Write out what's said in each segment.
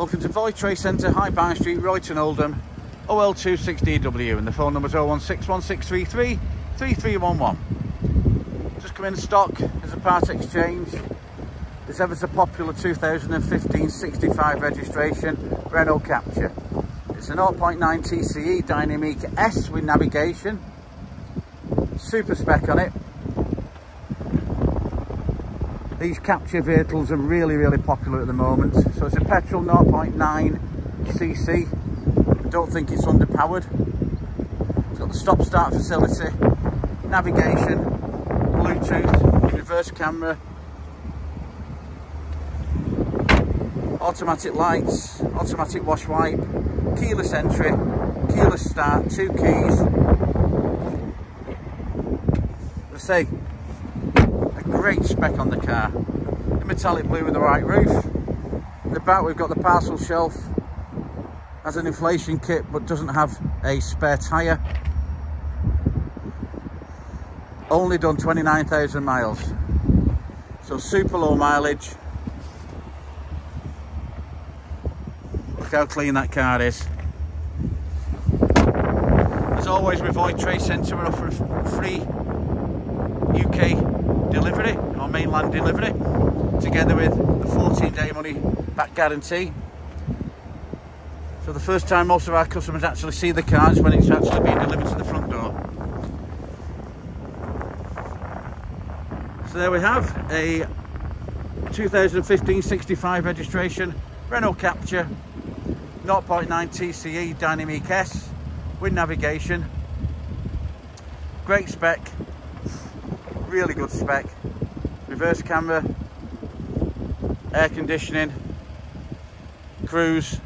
Welcome to Void Trade Centre, High Barn Street, Royton Oldham, OL26DW and the phone number is 0161633 3311. Just come in stock as a part exchange. This ever so popular 2015 65 registration Renault Captur. It's a 0.9 TCE Dynamic S with navigation. Super spec on it. These Captur vehicles are really, really popular at the moment. So it's a petrol 0.9 cc. I don't think it's underpowered. It's got the stop start facility, navigation, Bluetooth, reverse camera, automatic lights, automatic wash wipe, keyless entry, keyless start, two keys. Let's say great spec on the car. The metallic blue with the white roof. In the back we've got the parcel shelf. Has an inflation kit but doesn't have a spare tyre. Only done 29,000 miles. So super low mileage. Look how clean that car is. As always with Void Trade Centre we're offering free UK delivery or mainland delivery together with the 14 day money back guarantee. So the first time most of our customers actually see the car is when it's actually being delivered to the front door. So there we have a 2015 65 registration Renault Captur 0.9 TCE Dynamic S with navigation. Great spec really good spec. Reverse camera, air conditioning, cruise,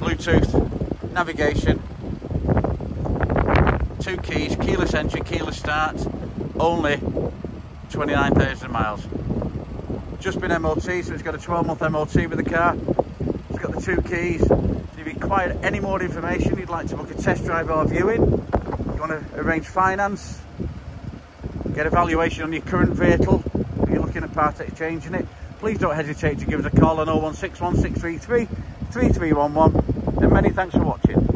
Bluetooth, navigation, two keys, keyless entry, keyless start, only 29,000 miles. Just been MOT, so it's got a 12 month MOT with the car. It's got the two keys. If you require any more information, you'd like to book a test drive or viewing, want to arrange finance, get a valuation on your current vehicle, if you're looking at part exchanging it, please don't hesitate to give us a call on 0161 633 3311 and many thanks for watching.